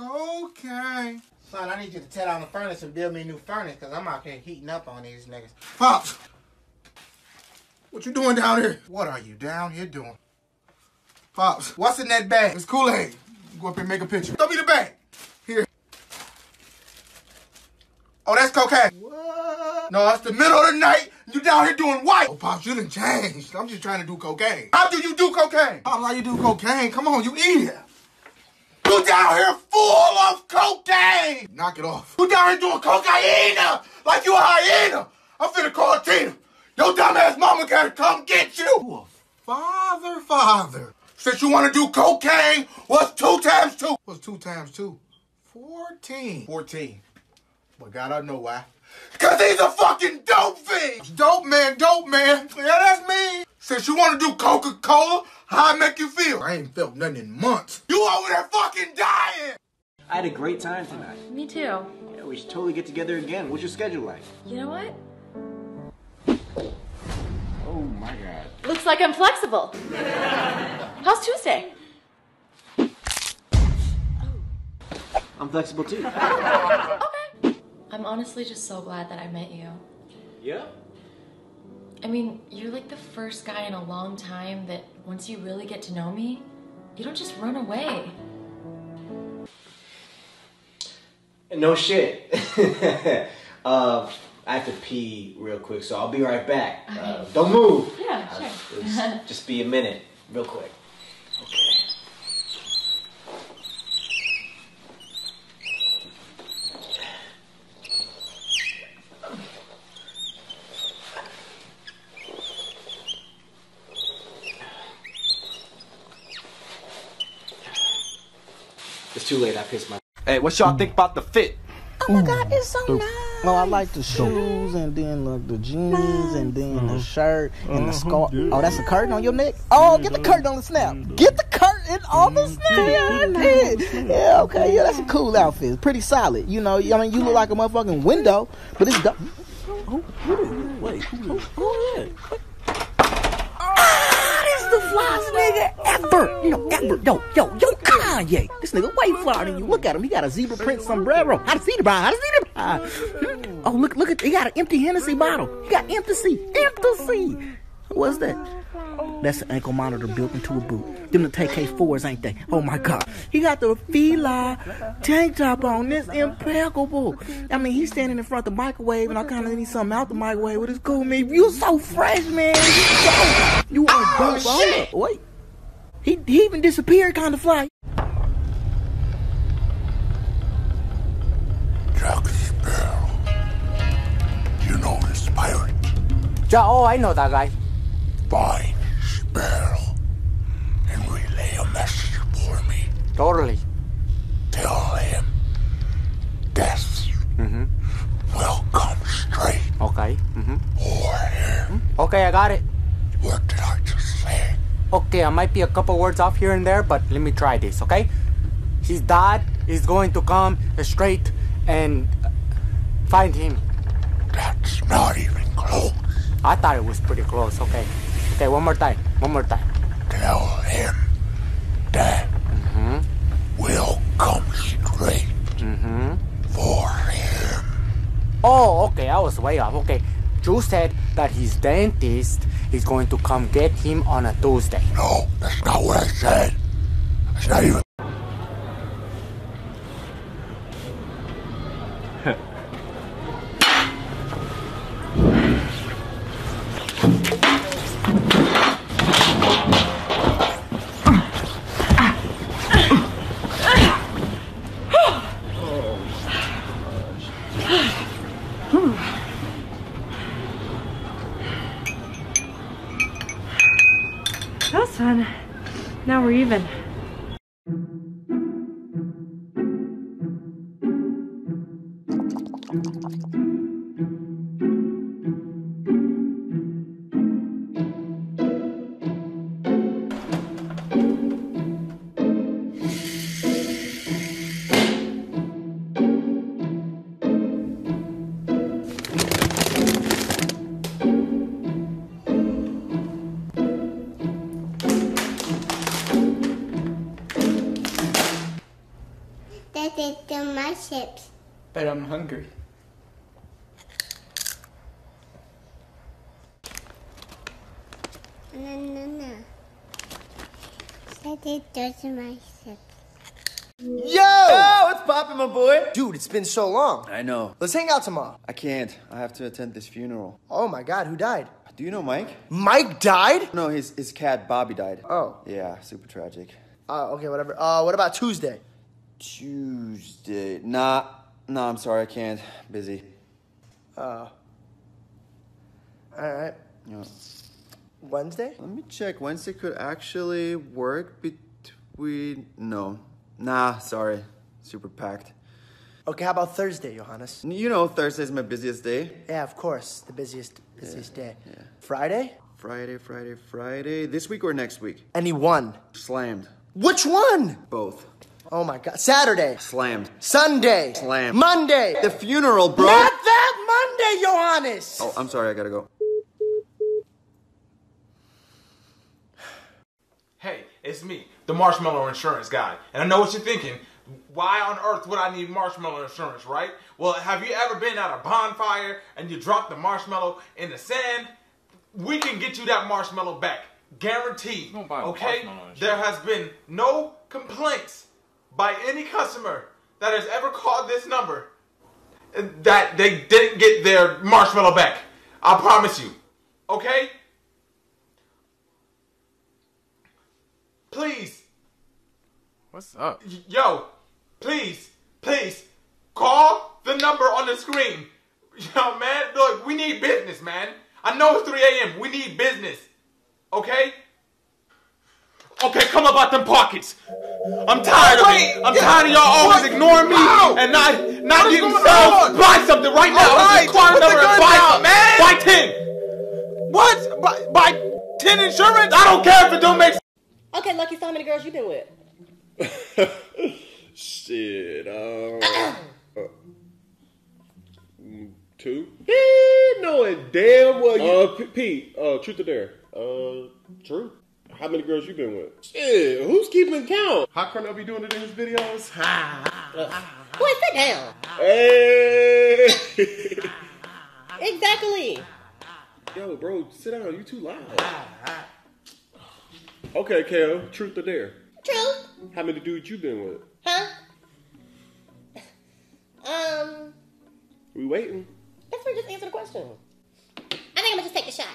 Cocaine. Son, I need you to tear down the furnace and build me a new furnace because I'm out here heating up on these niggas. Pops! What you doing down here? What are you down here doing? Pops, what's in that bag? It's Kool-Aid. Go up here and make a picture. Throw me the bag. Here. Oh, that's cocaine. What? No, it's the middle of the night. You down here doing what? Oh, Pops, you done changed. I'm just trying to do cocaine. How do you do cocaine? Pops, how you do cocaine? Come on, you idiot. You down here full of cocaine. Knock it off. You down here doing cocaine like you a hyena. I'm finna call Tina. Your dumbass mama gotta come get you. You father, father. Since you wanna do cocaine, what's two times two? What's two times two? Fourteen. Fourteen. But God, I know why. Cause he's a fucking dope fiend! Dope man, dope man. Yeah, that's me. Since you wanna do Coca-Cola, how I make you feel? I ain't felt nothing in months. You over there fucking dying! I had a great time tonight. Me too. Yeah, we should totally get together again. What's your schedule like? You know what? Oh my god. Looks like I'm flexible. How's Tuesday? I'm flexible too. Okay. I'm honestly just so glad that I met you. yeah? I mean, you're like the first guy in a long time that once you really get to know me, you don't just run away. No shit. uh, I have to pee real quick, so I'll be right back. Uh, don't move. Yeah, Uh, sure. just, just be a minute, real quick. Okay. It's too late. I pissed my. Hey, what y'all think about the fit? Oh my god, it's so nice. No, I like the shoes and then like the jeans and then the shirt and the scarf. Oh, that's a curtain on your neck? Oh, get the curtain on the snap. Get the curtain on the snap. Yeah, yeah, okay, yeah, that's a cool outfit. It's pretty solid. You know, I mean, you look like a motherfucking window, but it's dope. Wait, who, who is that? Ah, this is the flyest nigga ever. You know, ever. Yo, yo, yo, Kanye. This nigga way flyer than you. Look at him. He got a zebra print sombrero. To see the? How to see the bride? Hmm? Oh, look, look at. He got an empty Hennessy bottle. He got empty. Empty. What's that? That's an ankle monitor built into a boot. Them the TK4s, ain't they? Oh my god. He got the Fila tank top on. This impeccable. I mean, he's standing in front of the microwave and I kind of need something out the microwave with his cool man. You so fresh, man. You so. You are dope on it. Wait. He, he even disappeared kind of fly. Jackie Sparrow. You know this pirate. Yeah, oh, I know that guy. Find Sparrow and relay a message for me. Totally. Tell him death will come straight Okay. Mm-hmm. for him. Okay, I got it. What did I just say? Okay, I might be a couple words off here and there, but let me try this, okay? His dad is going to come straight and find him. That's not even close. I thought it was pretty close, okay. Okay, one more time. One more time. Tell him for him. Oh, okay, I was way off. Okay. Drew said that his dentist is going to come get him on a Tuesday. No, that's not what I said. That's not even. Fun. Now we're even. Chips. But I'm hungry. No, no, no. That is just my chips. Yo! Yo, what's poppin', my boy? Dude, it's been so long. I know. Let's hang out tomorrow. I can't. I have to attend this funeral. Oh my god, who died? Do you know Mike? Mike died? No, his his cat Bobby died. Oh. Yeah, super tragic. Uh, okay, whatever. Uh, what about Tuesday? Tuesday. Nah, nah. I'm sorry, I can't. Busy. Uh. Alright. Yeah. Wednesday? Let me check. Wednesday could actually work between. No. Nah, sorry. Super packed. Okay, how about Thursday, Johannes? You know, Thursday's my busiest day. Yeah, of course. The busiest busiest day. Yeah. Friday? Friday, Friday, Friday. This week or next week? Any one. Slammed. Which one? Both. Oh my god. Saturday. Slammed. Sunday. Slammed. Monday. The funeral, bro. Not that Monday, Johannes! Oh, I'm sorry. I gotta go. Hey, it's me, the marshmallow insurance guy. And I know what you're thinking. Why on earth would I need marshmallow insurance, right? Well, have you ever been at a bonfire and you dropped the marshmallow in the sand? We can get you that marshmallow back. Guaranteed. Okay? There has been no complaints by any customer that has ever called this number that they didn't get their marshmallow back. I promise you. Okay? Please, What's up? yo, please, please, call the number on the screen. Yo, man, look, we need business, man. I know it's 3 a.m. We need business. Okay? Okay, come about them pockets. I'm tired of it. I'm tired of y'all always ignoring me and not not What is getting going sales. on? Buy something right now. All right, Just call the put the number and gun buy down, man. Buy 10. What? Buy, buy 10 insurance? I don't care if it don't make Okay, Lucky, so how many girls you been with? Shit, uh, uh, two. Eh, knowing damn well you. Uh, Pete, uh, truth or dare? Uh, true. How many girls you been with? Shit, who's keeping count? How Cornell be doing it in his videos? Boy, sit down. Hey! Exactly. Yo, bro, sit down. You too loud. Okay, Kel, truth or dare? Truth. How many dudes you been with? Huh? Um, We waiting. best friend, just answer the question. I think I'm gonna just take the shot.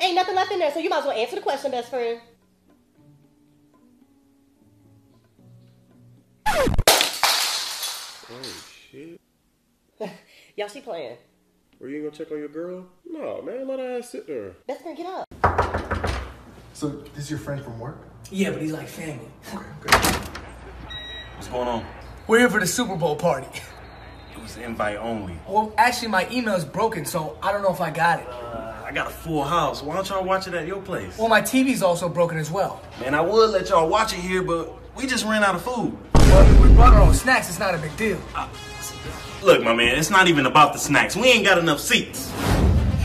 Ain't nothing left in there, so you might as well answer the question, best friend. Oh shit. Y'all, she playing. Were you gonna check on your girl? No, man, let her ass sit there. Best friend, get up. So, this is your friend from work? Yeah, but he's like family. What's going on? We're here for the Super Bowl party. It was invite only. Well, actually, my email's broken, so I don't know if I got it. Uh, I got a full house. Why don't y'all watch it at your place? Well, my TV's also broken as well. Man, I would let y'all watch it here, but we just ran out of food. Well, we brought our own snacks. It's not a big deal. Ah, look, my man, it's not even about the snacks. We ain't got enough seats.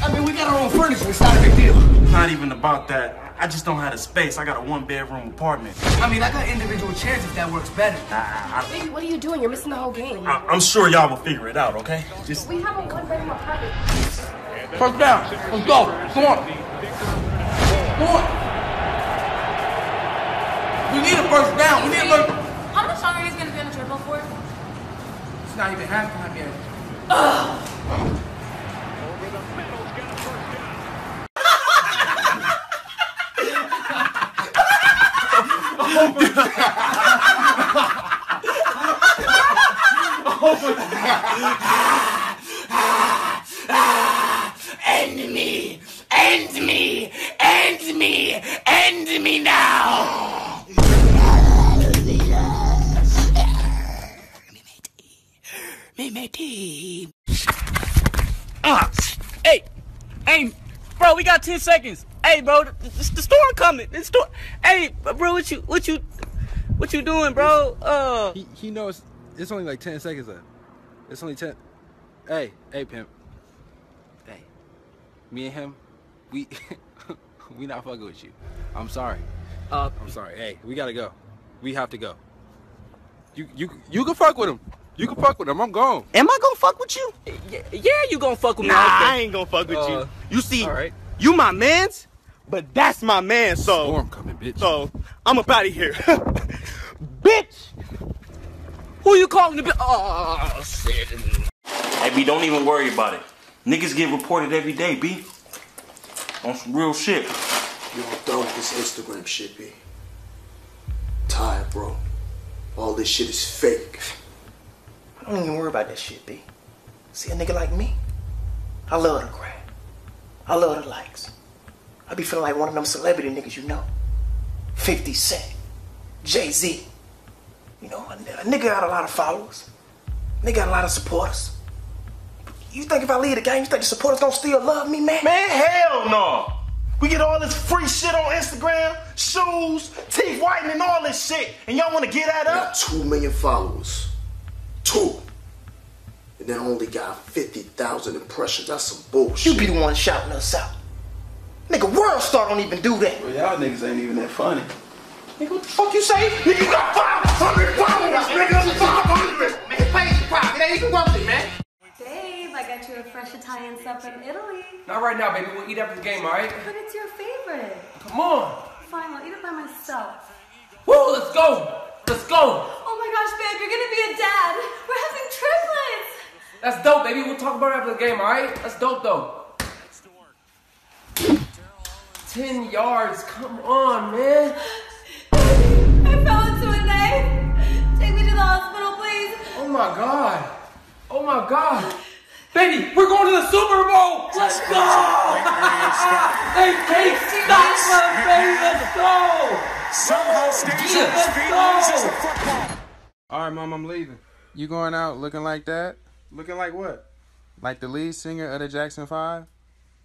I mean, we got our own furniture. It's not a big deal. Not even about that. I just don't have the space. I got a one bedroom apartment. I mean, I got individual chairs if that works better. Baby, what are you doing? You're missing the whole game. I, I'm sure y'all will figure it out, okay? Just We have a one bedroom apartment. First down. Let's go. Come on. Come on. We need a first down. We need a first. How much longer are you gonna be on the treadmill for? It's not even halftime yet. End Me matey. Ah, hey, hey, bro, we got ten seconds. Hey, bro, the, the, the storm coming. The storm. Hey, bro, what you, what you, what you doing, bro? Uh, He, he knows it's only like 10 seconds left. It's only 10. Hey, hey, pimp. Hey, me and him, we we not fucking with you. I'm sorry. Uh, I'm sorry. Hey, we gotta go. We have to go. You you you can fuck with him. You can fuck with him. I'm gone. Am I gonna fuck with you? Yeah, yeah you gonna fuck with me. Nah, okay. I ain't gonna fuck with Uh, you. You see, all right. you my mans, but that's my man. So, Storm coming, bitch. so I'm up out of here, bitch. Who you calling to be? Oh shit. Hey, B, don't even worry about it. Niggas get reported every day, B. On some real shit. You don't done with this Instagram shit, B. Tired, bro. All this shit is fake. I don't even worry about that shit, B. See a nigga like me? I love the crowd. I love the likes. I be feeling like one of them celebrity niggas you know. 50 Cent, Jay Z. You know, a, a nigga got a lot of followers. Nigga got a lot of supporters. You think if I leave the game, you think the supporters gonna still love me, man? Man, hell no. We get all this free shit on Instagram, shoes, teeth whitening, all this shit, and y'all want to get that I up? got two million followers. Two. And then only got 50,000 impressions. That's some bullshit. You be the one shouting us out. Nigga, World Star don't even do that. Well, y'all niggas ain't even that funny. Nigga, what the fuck you say? Nigga, you got 500 followers, nigga. 500. Man, pay the prop. It ain't even worth it, man. Babe, I got you a fresh Italian sub from Italy. Not right now, baby. We'll eat after the game, all right? But it's your favorite. Come on. Fine, I'll eat it by myself. Woo, let's go. Let's go. Oh my gosh, babe, you're gonna be a dad. We're having triplets. That's dope, baby. We'll talk about it after the game, all right? That's dope, though. Ten yards. Come on, man. I fell into a knife. Take me to the hospital, please. Oh my god. Oh my god. Baby, we're going to the Super Bowl. Let's go. They can't stop us, baby. Let's go. Somehow stays Yeah, on his feet, let's loses go. the football. All right, mom, I'm leaving. You going out looking like that? Looking like what? Like the lead singer of the Jackson Five?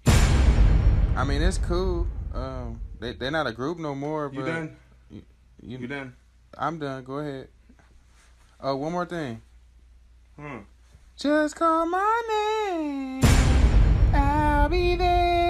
I mean, it's cool. Um, they they're not a group no more. You but done? You, you, You done? I'm done. Go ahead. Oh, one more thing. Hmm. Just call my name. I'll be there.